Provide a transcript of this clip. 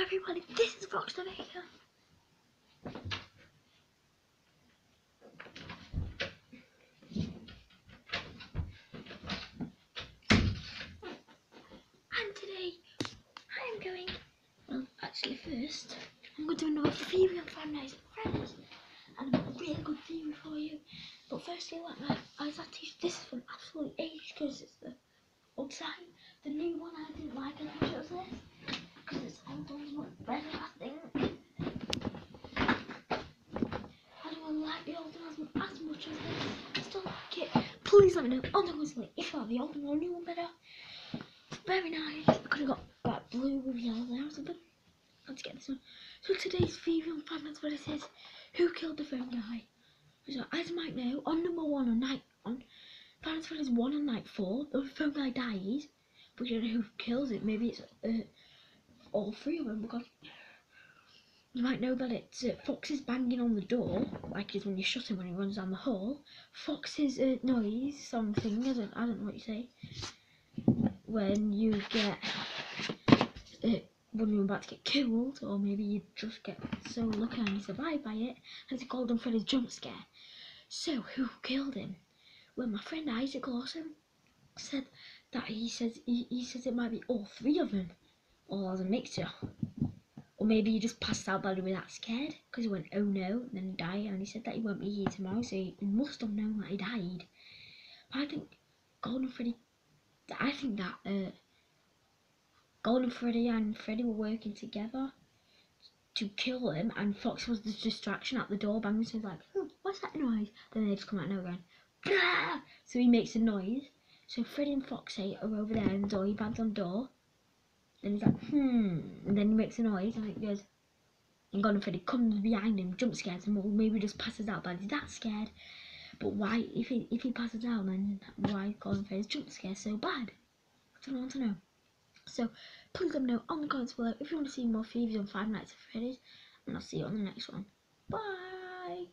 everybody, this is Frogster Baker. And today, I am going, well, actually first, I'm going to do another theory on Five Nights at Freddy's. And a really good theory for you. But firstly, like, my, I was like, this is from absolute age because it's the old time. The new one I didn't like and I chose this. Because it's old one's much better, I think. I don't like the old one as, as much as this. I still like it. Please let me know on the below if you like the old one or new one better. Very nice. I could have got that blue with yellow or something. Let's get this one. So today's theory on Five Nights at Freddy's is who killed the phone guy? So as you might know, on number one on night on Five Nights one on night four, the phone guy dies, but you don't know who kills it. Maybe it's uh, all three of them because you might know that it's uh, banging on the door, like it is when you shut him when he runs down the hall. Fox's uh, noise, something, I don't, I don't know what you say, when you get, uh, when you're about to get killed, or maybe you just get so lucky and you survive by it, it's a Golden Freddy's jump scare. So, who killed him? Well, my friend Isaac Lawson said that he says he, he says it might be all three of them, all as a mixture. Or maybe he just passed out but he was that scared because he went, oh no, and then he died. And he said that he won't be here tomorrow, so he must have known that he died. But I think Golden Freddy, I think that uh, Golden Freddy and Freddy were working together to kill him, and Fox was the distraction at the door banging. So he's like, oh, what's that noise? Then they just come out now going, Blah! so he makes a noise. So Freddy and Foxy are over there in the door. He bangs on the door. Then he's like, hmm. And then he makes a noise and it goes, and Golden Freddy comes behind him, jump scares him, or maybe just passes out, but he's that scared. But why, if he if he passes out, then why Golden Freddy's jump scare so bad? I don't want to know. So please let me know on the comments below if you want to see more theories on Five Nights at Freddy's, and I'll see you on the next one. Bye.